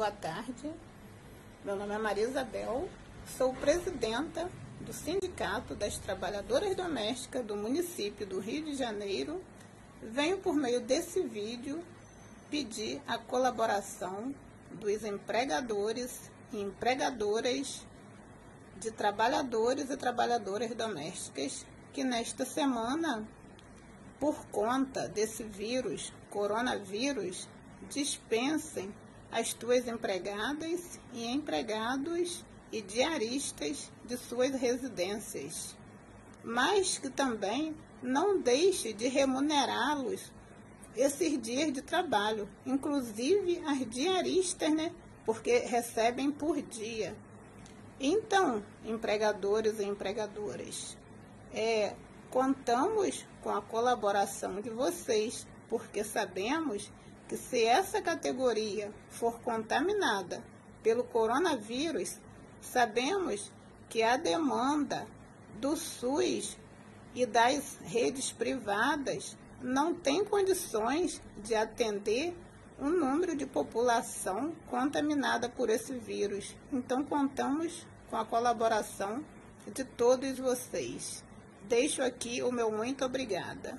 boa tarde. Meu nome é Maria Isabel, sou presidenta do Sindicato das Trabalhadoras Domésticas do município do Rio de Janeiro. Venho por meio desse vídeo pedir a colaboração dos empregadores e empregadoras de trabalhadores e trabalhadoras domésticas que nesta semana, por conta desse vírus, coronavírus, dispensem as tuas empregadas e empregados e diaristas de suas residências, mas que também não deixe de remunerá-los esses dias de trabalho, inclusive as diaristas, né? Porque recebem por dia. Então, empregadores e empregadoras, é, contamos com a colaboração de vocês, porque sabemos que se essa categoria for contaminada pelo coronavírus, sabemos que a demanda do SUS e das redes privadas não tem condições de atender um número de população contaminada por esse vírus. Então, contamos com a colaboração de todos vocês. Deixo aqui o meu muito obrigada.